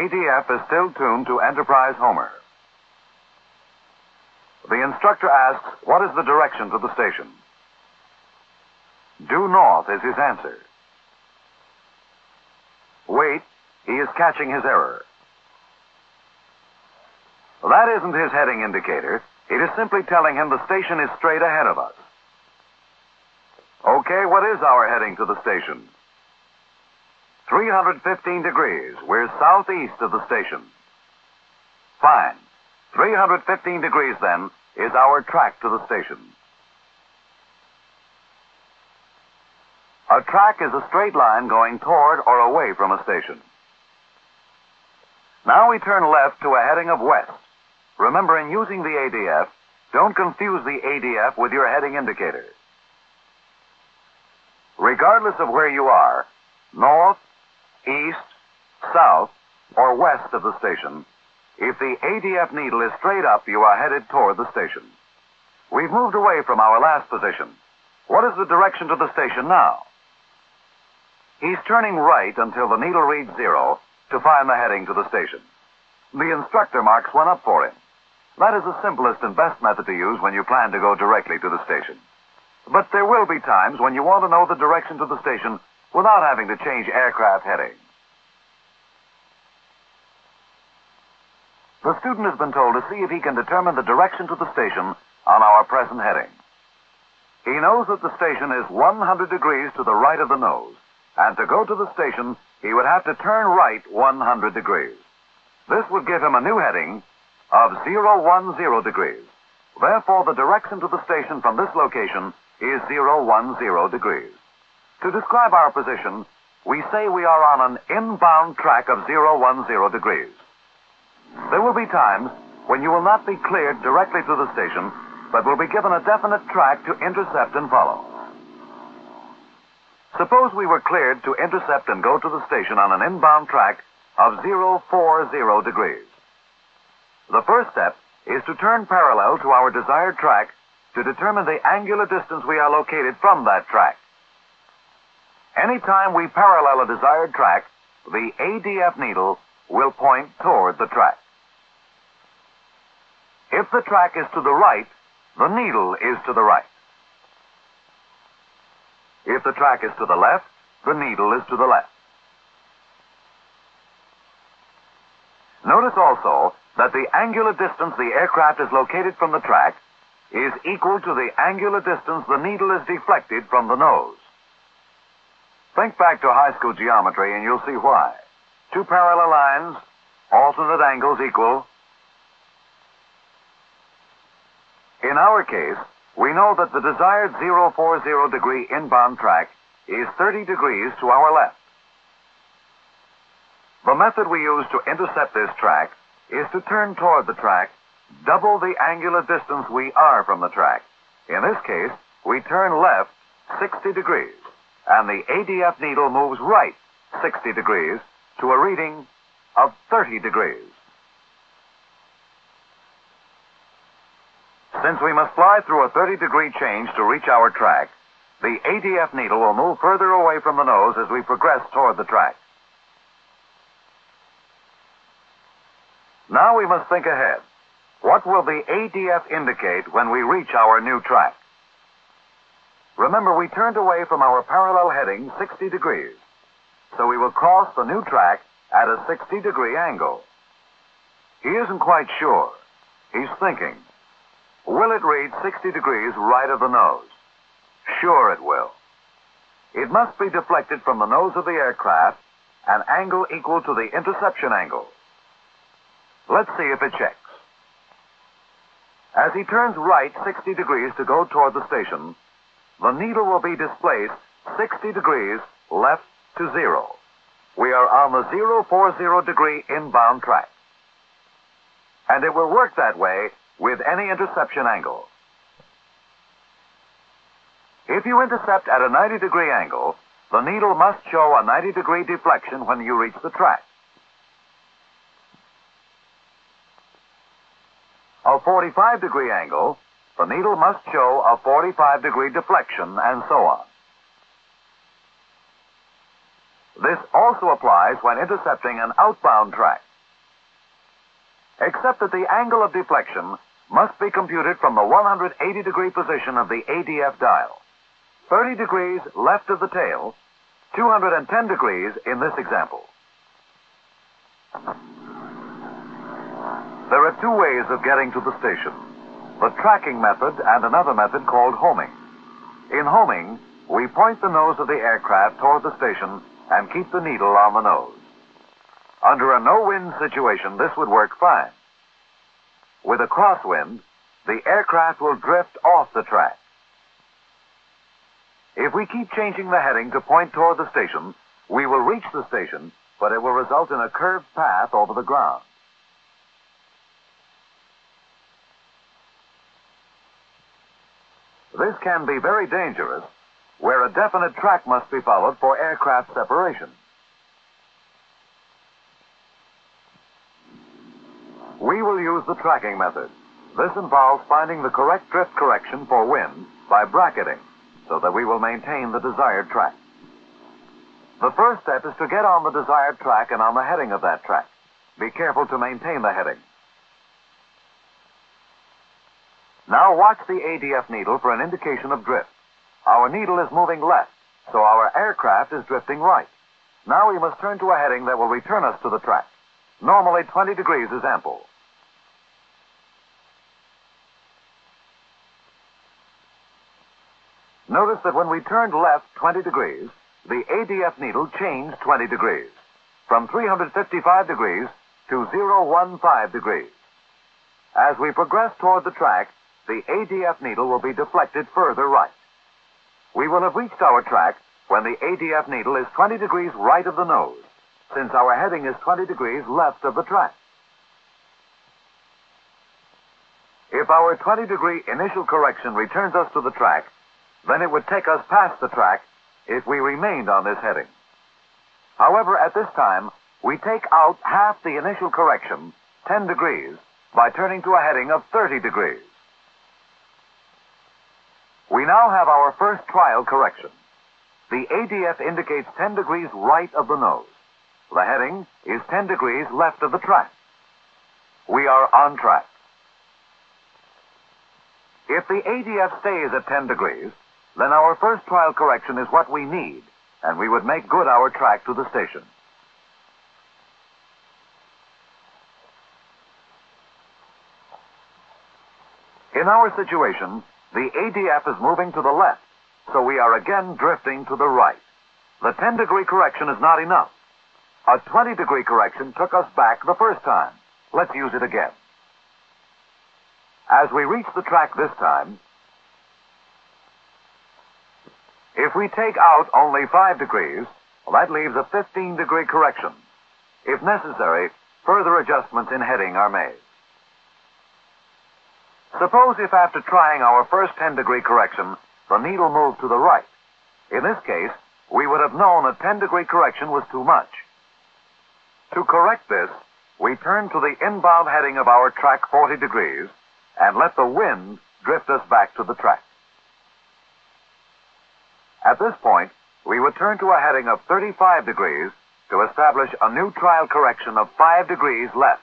ADF is still tuned to Enterprise Homer. The instructor asks, What is the direction to the station? Due north is his answer. Wait, he is catching his error. That isn't his heading indicator. It is simply telling him the station is straight ahead of us. Okay, what is our heading to the station? 315 degrees. We're southeast of the station. Fine. 315 degrees, then, is our track to the station. A track is a straight line going toward or away from a station. Now we turn left to a heading of west. Remember, in using the ADF, don't confuse the ADF with your heading indicator. Regardless of where you are, north, east, south, or west of the station, if the ADF needle is straight up, you are headed toward the station. We've moved away from our last position. What is the direction to the station now? He's turning right until the needle reads zero to find the heading to the station. The instructor marks one up for him. That is the simplest and best method to use when you plan to go directly to the station. But there will be times when you want to know the direction to the station without having to change aircraft headings. The student has been told to see if he can determine the direction to the station on our present heading. He knows that the station is 100 degrees to the right of the nose, and to go to the station, he would have to turn right 100 degrees. This would give him a new heading of 010 degrees. Therefore, the direction to the station from this location is 010 degrees. To describe our position, we say we are on an inbound track of 010 degrees. There will be times when you will not be cleared directly to the station, but will be given a definite track to intercept and follow. Suppose we were cleared to intercept and go to the station on an inbound track of 040 degrees. The first step is to turn parallel to our desired track to determine the angular distance we are located from that track. Anytime we parallel a desired track, the ADF needle will point toward the track. If the track is to the right, the needle is to the right. If the track is to the left, the needle is to the left. Notice also that the angular distance the aircraft is located from the track is equal to the angular distance the needle is deflected from the nose. Think back to high school geometry and you'll see why. Two parallel lines, alternate angles equal. In our case, we know that the desired 040 degree inbound track is 30 degrees to our left. The method we use to intercept this track is to turn toward the track double the angular distance we are from the track. In this case, we turn left 60 degrees, and the ADF needle moves right 60 degrees to a reading of 30 degrees. Since we must fly through a 30 degree change to reach our track, the ADF needle will move further away from the nose as we progress toward the track. Now we must think ahead. What will the ADF indicate when we reach our new track? Remember, we turned away from our parallel heading 60 degrees. So we will cross the new track at a 60 degree angle. He isn't quite sure. He's thinking. Will it read 60 degrees right of the nose? Sure it will. It must be deflected from the nose of the aircraft, an angle equal to the interception angle. Let's see if it checks. As he turns right 60 degrees to go toward the station, the needle will be displaced 60 degrees left to zero. We are on the 040 degree inbound track. And it will work that way with any interception angle. If you intercept at a 90 degree angle, the needle must show a 90 degree deflection when you reach the track. A 45 degree angle, the needle must show a 45 degree deflection, and so on. This also applies when intercepting an outbound track. except that the angle of deflection must be computed from the 180 degree position of the ADF dial. 30 degrees left of the tail, 210 degrees in this example. There are two ways of getting to the station. The tracking method and another method called homing. In homing, we point the nose of the aircraft toward the station and keep the needle on the nose. Under a no-wind situation, this would work fine. With a crosswind, the aircraft will drift off the track. If we keep changing the heading to point toward the station, we will reach the station, but it will result in a curved path over the ground. This can be very dangerous, where a definite track must be followed for aircraft separation. We will use the tracking method. This involves finding the correct drift correction for wind by bracketing so that we will maintain the desired track. The first step is to get on the desired track and on the heading of that track. Be careful to maintain the heading. Now watch the ADF needle for an indication of drift. Our needle is moving left, so our aircraft is drifting right. Now we must turn to a heading that will return us to the track. Normally 20 degrees is ample. Notice that when we turned left 20 degrees, the ADF needle changed 20 degrees, from 355 degrees to 015 degrees. As we progress toward the track, the ADF needle will be deflected further right. We will have reached our track when the ADF needle is 20 degrees right of the nose, since our heading is 20 degrees left of the track. If our 20 degree initial correction returns us to the track, then it would take us past the track if we remained on this heading. However, at this time, we take out half the initial correction, 10 degrees, by turning to a heading of 30 degrees. We now have our first trial correction. The ADF indicates 10 degrees right of the nose. The heading is 10 degrees left of the track. We are on track. If the ADF stays at 10 degrees, then our first trial correction is what we need, and we would make good our track to the station. In our situation, the ADF is moving to the left, so we are again drifting to the right. The 10 degree correction is not enough. A 20 degree correction took us back the first time. Let's use it again. As we reach the track this time, if we take out only 5 degrees, well, that leaves a 15 degree correction. If necessary, further adjustments in heading are made. Suppose if after trying our first 10 degree correction, the needle moved to the right. In this case, we would have known a 10 degree correction was too much. To correct this, we turn to the inbound heading of our track 40 degrees and let the wind drift us back to the track. At this point, we would turn to a heading of 35 degrees to establish a new trial correction of 5 degrees left.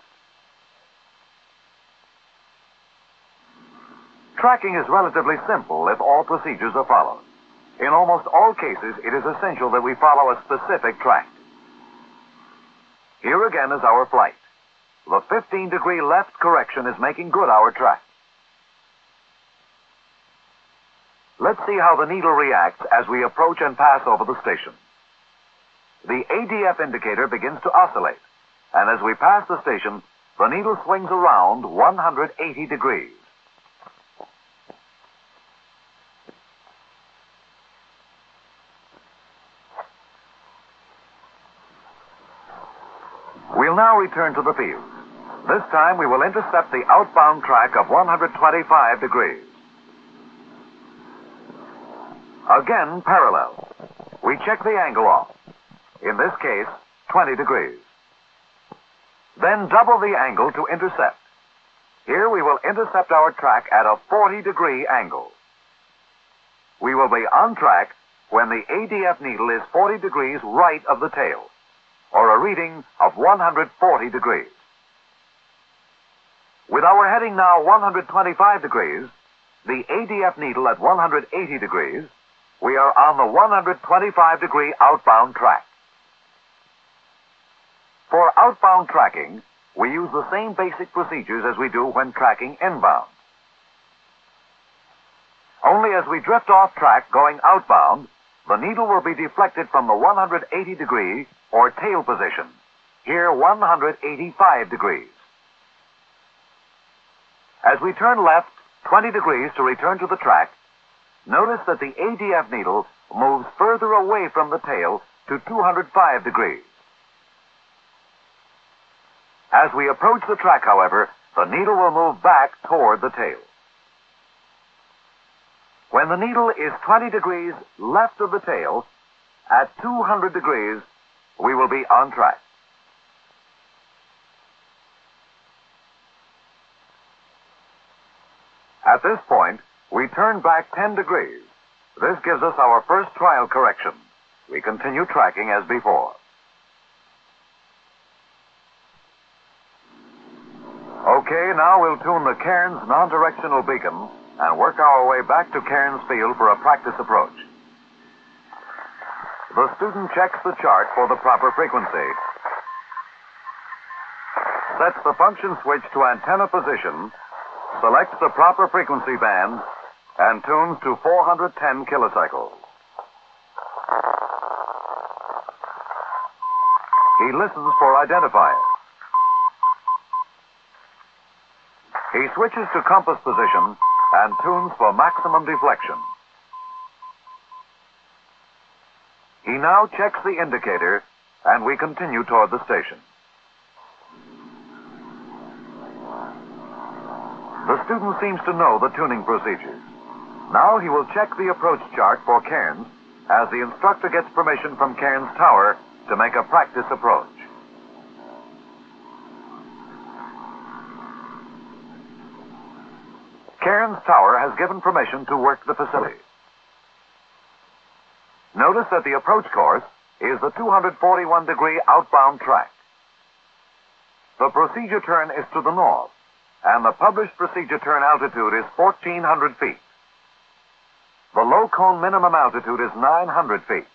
Tracking is relatively simple if all procedures are followed. In almost all cases, it is essential that we follow a specific track. Here again is our flight. The 15 degree left correction is making good our track. Let's see how the needle reacts as we approach and pass over the station. The ADF indicator begins to oscillate, and as we pass the station, the needle swings around 180 degrees. We'll return to the field. This time we will intercept the outbound track of 125 degrees. Again, parallel. We check the angle off. In this case, 20 degrees. Then double the angle to intercept. Here we will intercept our track at a 40 degree angle. We will be on track when the ADF needle is 40 degrees right of the tail, or a reading of 140 degrees. With our heading now 125 degrees, the ADF needle at 180 degrees, we are on the 125 degree outbound track. For outbound tracking, we use the same basic procedures as we do when tracking inbound. Only as we drift off track going outbound, the needle will be deflected from the 180 degree or tail position, here 185 degrees. As we turn left 20 degrees to return to the track, notice that the ADF needle moves further away from the tail to 205 degrees. As we approach the track, however, the needle will move back toward the tail. When the needle is 20 degrees left of the tail, at 200 degrees, we will be on track. At this point, we turn back 10 degrees. This gives us our first trial correction. We continue tracking as before. Okay, now we'll tune the Cairns non-directional beacon and work our way back to Cairns Field for a practice approach. The student checks the chart for the proper frequency, sets the function switch to antenna position, selects the proper frequency band, and tunes to 410 kilocycles. He listens for identifiers. He switches to compass position and tunes for maximum deflection. He now checks the indicator, and we continue toward the station. The student seems to know the tuning procedures. Now he will check the approach chart for Cairns as the instructor gets permission from Cairns Tower to make a practice approach. Cairns Tower has given permission to work the facility. Notice that the approach course is the 241 degree outbound track. The procedure turn is to the north, and the published procedure turn altitude is 1,400 feet. The low cone minimum altitude is 900 feet.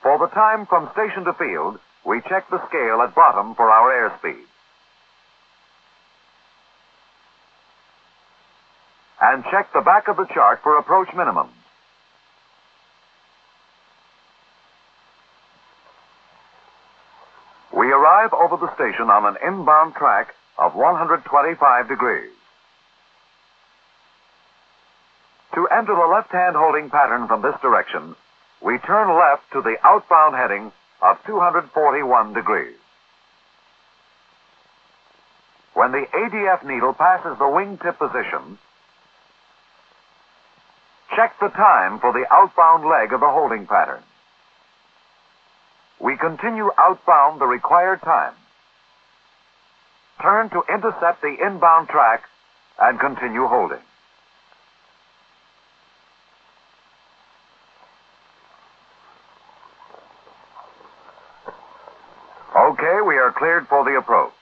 For the time from station to field, we check the scale at bottom for our airspeed. And check the back of the chart for approach minimums. We arrive over the station on an inbound track of 125 degrees. To enter the left-hand holding pattern from this direction, we turn left to the outbound heading of 241 degrees. When the ADF needle passes the wingtip position, check the time for the outbound leg of the holding pattern. We continue outbound the required time. Turn to intercept the inbound track and continue holding. Okay, we are cleared for the approach.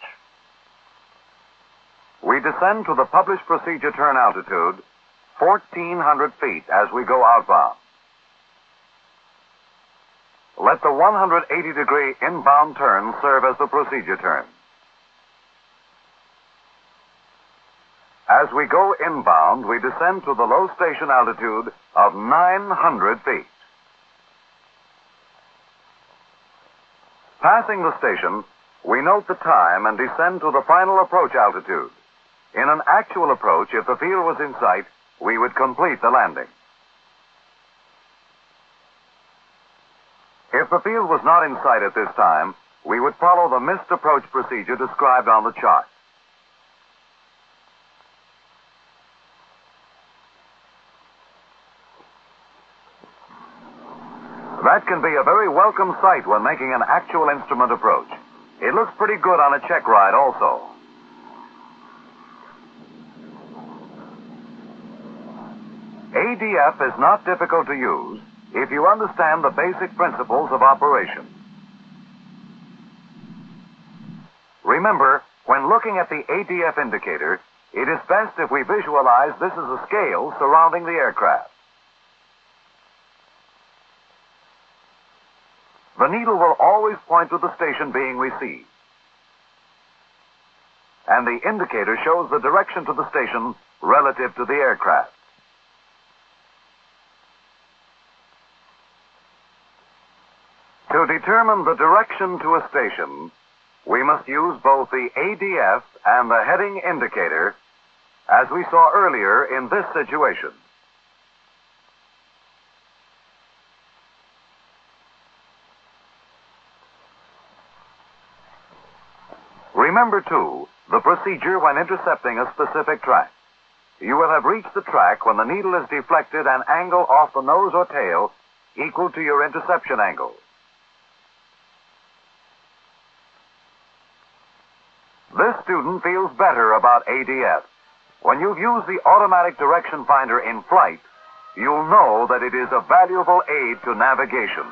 We descend to the published procedure turn altitude, 1,400 feet as we go outbound. Let the 180 degree inbound turn serve as the procedure turn. As we go inbound, we descend to the low station altitude of 900 feet. Passing the station, we note the time and descend to the final approach altitude. In an actual approach, if the field was in sight, we would complete the landing. If the field was not in sight at this time, we would follow the missed approach procedure described on the chart. That can be a very welcome sight when making an actual instrument approach. It looks pretty good on a check ride also. ADF is not difficult to use if you understand the basic principles of operation. Remember, When looking at the ADF indicator, it is best if we visualize this as a scale surrounding the aircraft. The needle will always point to the station being received. And the indicator shows the direction to the station relative to the aircraft. To determine the direction to a station, we must use both the ADF and the heading indicator, as we saw earlier in this situation. Remember, too, the procedure when intercepting a specific track. You will have reached the track when the needle is deflected an angle off the nose or tail equal to your interception angle. This student feels better about ADF. When you've used the automatic direction finder in flight, you'll know that it is a valuable aid to navigation.